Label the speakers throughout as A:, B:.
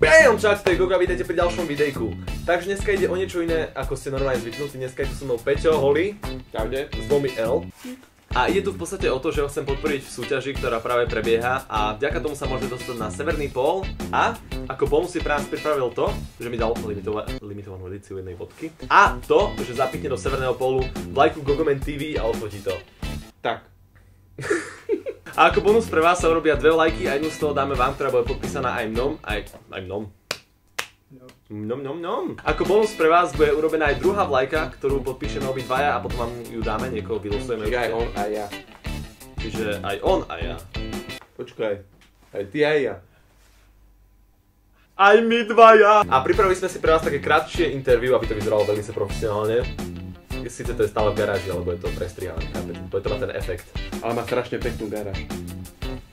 A: BAM! Čaute, to je Goga, vítajte pri ďalšom videjku. Takže dneska ide o niečo iné, ako ste normálne zvyknutí. Dneska je tu so mnou Peťo, Holly, čaute, s dvomi L. A ide tu v podstate o to, že ho chcem podporiť v súťaži, ktorá práve prebieha a vďaka tomu sa môžeme dostať na Severný pól a ako bonus si práve pripravil to, že mi dal limitova- limitovanú edíciu jednej vodky a to, že zapíchne do Severného pólu vlajku Gogomen TV a odfotí to.
B: Tak.
A: A ako bonus pre vás sa urobia dve lajky a jednu z toho dáme vám, ktorá bude podpísaná aj mnom, aj, aj mnom. Nom, nom, nom. Ako bonus pre vás bude urobená aj druhá vlajka, ktorú podpíšeme obidvaja a potom vám ju dáme, niekoho vylosujeme.
B: Čiže aj on a ja.
A: Čiže aj on a ja.
B: Počkaj. Aj ty aj ja.
A: Aj my dvaja. A pripravili sme si pre vás také krátšie interview, aby to vyzeralo veľmi sa profesionálne. Sice to je stále v garáži, alebo je to prestrihané, chápete? Bude to má ten efekt.
B: Ale má strašne peknú garáž.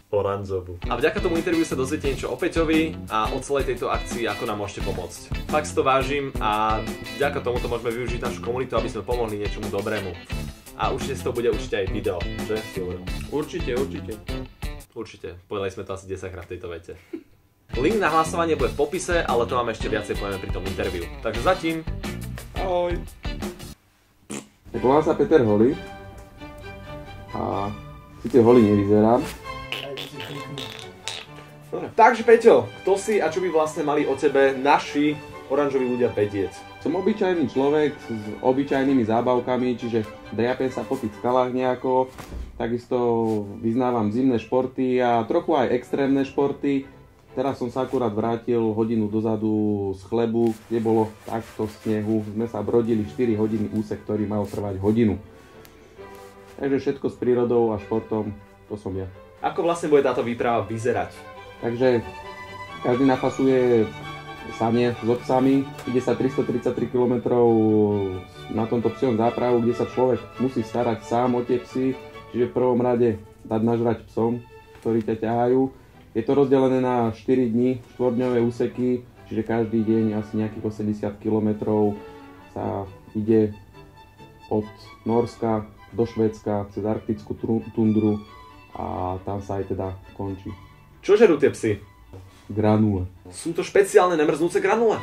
A: Oranžovú. A vďaka tomu interviu sa dozviete niečo o Peťovi a o celej tejto akcii, ako nám môžete pomôcť. Fakt si to vážim a vďaka tomuto môžeme využiť našu komunitu, aby sme pomohli niečomu dobrému. A určite z toho bude určite aj video, že? Si.
B: Určite, určite.
A: Určite. Povedali sme to asi 10 krát v tejto vete. Link na hlasovanie bude v popise, ale to vám ešte viacej povieme pri tom interviu. Takže zatím.
B: Ahoj. Tak volám sa Peter Holi. A síce Holi nevyzerám.
A: Takže Peťo, kto si a čo by vlastne mali o tebe naši oranžoví ľudia vedieť?
B: Som obyčajný človek s obyčajnými zábavkami, čiže driapem sa po tých skalách nejako. Takisto vyznávam zimné športy a trochu aj extrémne športy. Teraz som sa akurát vrátil hodinu dozadu z chlebu, kde bolo takto snehu. Sme sa brodili 4 hodiny úsek, ktorý mal trvať hodinu. Takže všetko s prírodou a športom, to som ja.
A: Ako vlastne bude táto výprava vyzerať?
B: Takže každý napasuje sanie s obcami, ide sa 333 km na tomto psiom zápravu, kde sa človek musí starať sám o tie psy, čiže v prvom rade dať nažrať psom, ktorí ťa ťahajú. Je to rozdelené na 4 dní, 4-dňové úseky, čiže každý deň asi nejakých 80 km sa ide od Norska do Švédska cez arktickú tundru a tam sa aj teda končí.
A: Čo žerú tie psy?
B: Granule.
A: Sú to špeciálne nemrznúce granule?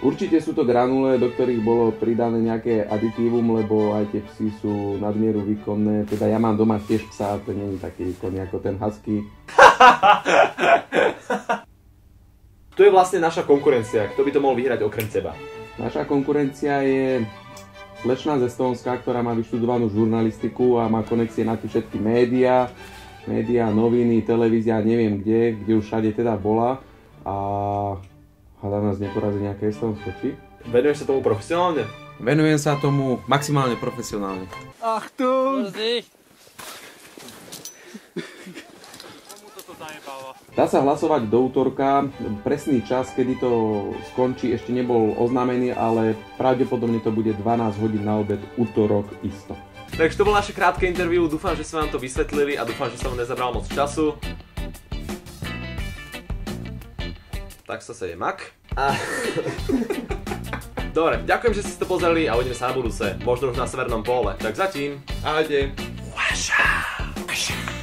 B: Určite sú to granule, do ktorých bolo pridané nejaké aditívum, lebo aj tie psy sú nadmieru výkonné. Teda ja mám doma tiež psa, to nie je taký výkonný ako ten husky.
A: To je vlastne naša konkurencia. Kto by to mohol vyhrať okrem teba?
B: Naša konkurencia je slečna z Estónska, ktorá má vyštudovanú žurnalistiku a má konexie na tie všetky médiá, médiá, noviny, televízia, neviem kde, kde už všade teda bola a hľadá nás neporazí nejaké Estónsko, či?
A: Venuješ sa tomu profesionálne?
C: Venujem sa tomu maximálne profesionálne.
B: Dá sa hlasovať do útorka, presný čas, kedy to skončí, ešte nebol oznámený, ale pravdepodobne to bude 12 hodín na obed, útorok isto.
A: Takže to bolo naše krátke interview, dúfam, že sme vám to vysvetlili a dúfam, že som vám nezabral moc času. Tak sa seje mak. A... Dobre, ďakujem, že ste si to pozreli a uvidíme sa na budúce, možno už na Severnom póle. Tak zatím.
B: Ahojte.
A: Waša!